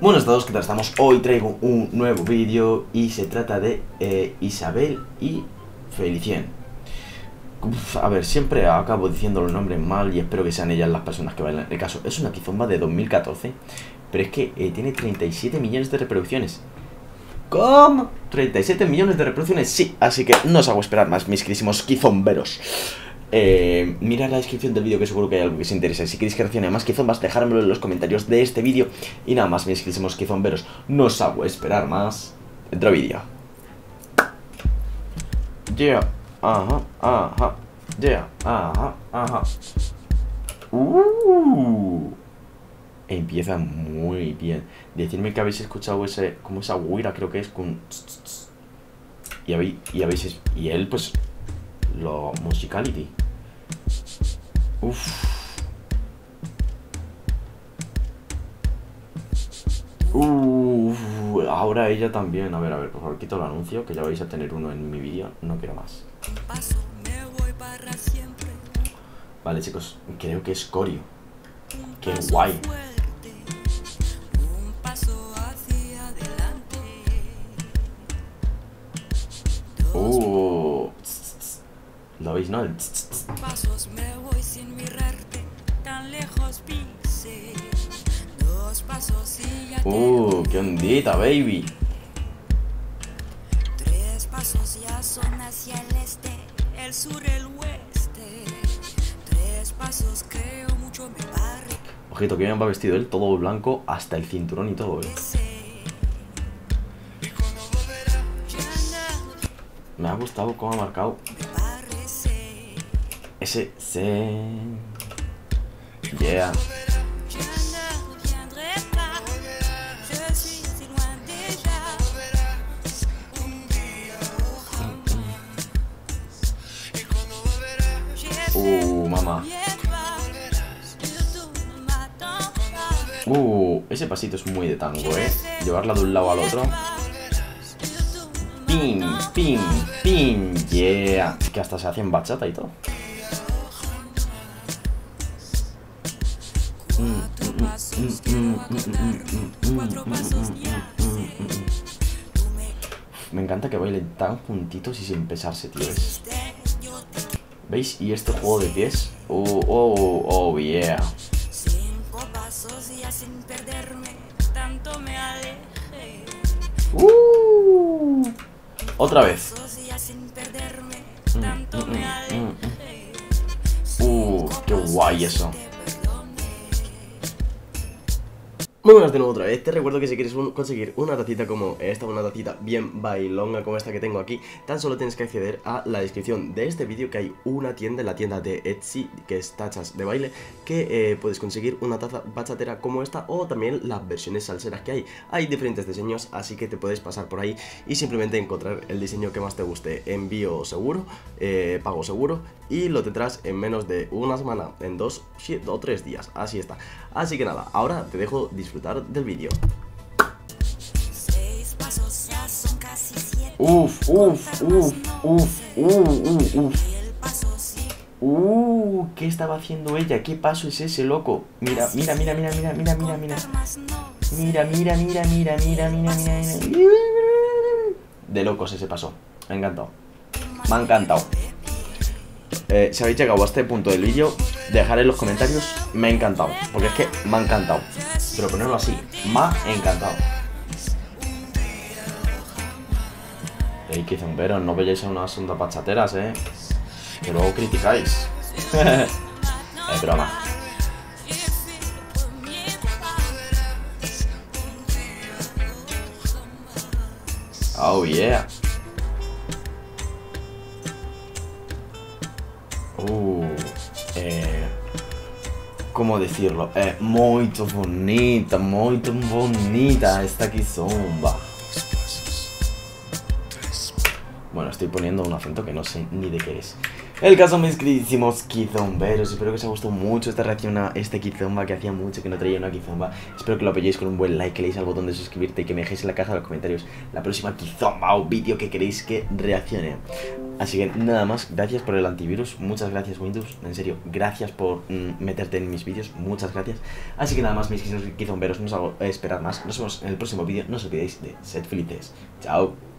Buenas a todos, ¿qué tal estamos? Hoy traigo un nuevo vídeo y se trata de eh, Isabel y Felicien. A ver, siempre acabo diciendo los nombres mal y espero que sean ellas las personas que bailan. El caso es una kizomba de 2014, pero es que eh, tiene 37 millones de reproducciones. ¿Cómo? ¿37 millones de reproducciones? Sí, así que no os hago esperar más, mis querísimos kizomberos. Eh, mirad la descripción del vídeo que seguro que hay algo que os interesa. Si queréis que reaccione a más kizombas, dejármelo en los comentarios de este vídeo. Y nada más, mis queridísimos kizomberos, no os hago esperar más. Dentro vídeo. Yeah, ajá, ajá, yeah, ajá, ajá. Uh, empieza muy bien. Decidme que habéis escuchado ese, como esa guira, creo que es con... Y habéis, y habéis, y él pues lo musicality. Uf. Uf, ahora ella también. A ver, a ver, por favor, quito el anuncio, que ya vais a tener uno en mi vídeo. No quiero más. Vale, chicos, creo que es Corio. Qué guay. Uh, ¿Lo veis, no? El pasos me voy sin mirarte, tan lejos pise. Dos pasos y ya Uh, qué ondita, baby. Tres pasos ya son hacia el este, el sur, el oeste. Tres pasos creo mucho me barre. Ojito, que bien va vestido él, todo blanco, hasta el cinturón y todo, eh. Me ha gustado cómo ha marcado ese se... Yeah. Uh, mamá. Uh, ese pasito es muy de tango, ¿eh? Llevarla de un lado al otro. Pim, pim, pim, yeah. Que hasta se hacen bachata y todo. Me encanta que bailen tan juntitos y sin pesarse, tío. ¿Veis? Y este juego de pies. Oh, oh, oh, yeah. Uh, otra vez. Uh, qué guay eso. Muy buenas de nuevo otra vez, te recuerdo que si quieres conseguir una tacita como esta, una tacita bien bailonga como esta que tengo aquí, tan solo tienes que acceder a la descripción de este vídeo que hay una tienda, la tienda de Etsy, que es Tachas de Baile, que eh, puedes conseguir una taza bachatera como esta o también las versiones salseras que hay. Hay diferentes diseños, así que te puedes pasar por ahí y simplemente encontrar el diseño que más te guste. Envío seguro, eh, pago seguro y lo tendrás en menos de una semana, en dos o tres días, así está. Así que nada, ahora te dejo disfrutar disfrutar del vídeo. Uf, uf, uf, uf, uf, uf, Uh, ¿qué estaba haciendo ella? ¿Qué paso es ese, loco? Mira, mira, mira, mira, mira, mira, mira, mira. Mira, mira, mira, mira, mira, mira, mira. De locos ese paso. Me ha encantado. Me ha encantado. Eh, si habéis llegado a este punto del vídeo, dejar en los comentarios me ha encantado. Porque es que me ha encantado. Pero ponerlo así, me ha encantado. Ey, que pero no veáis a unas ondas pachateras, eh. Que luego criticáis. es broma. Oh yeah. Uh, eh, ¿Cómo decirlo? Es muy bonita, muy bonita esta kizomba. Bueno, estoy poniendo un acento que no sé ni de qué es. El caso, mis queridísimos kizomberos, espero que os haya gustado mucho esta reacción a este kizomba que hacía mucho que no traía una kizomba. Espero que lo apoyéis con un buen like, que le deis al botón de suscribirte y que me dejéis en la caja de los comentarios la próxima kizomba o vídeo que queréis que reaccione. Así que nada más, gracias por el antivirus, muchas gracias Windows, en serio, gracias por mm, meterte en mis vídeos, muchas gracias. Así que nada más, mis quizón veros, no os hago esperar más, nos vemos en el próximo vídeo, no os olvidéis de ser felices. Chao.